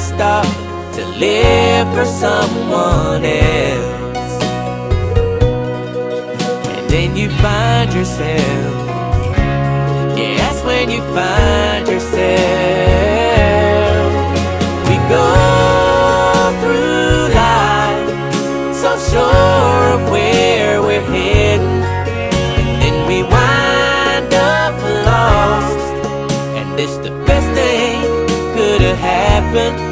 Stop to live for someone else. And then you find yourself, yeah, that's when you find yourself. We go through life so sure of where we're heading, and then we wind up lost. And it's the best thing could have happened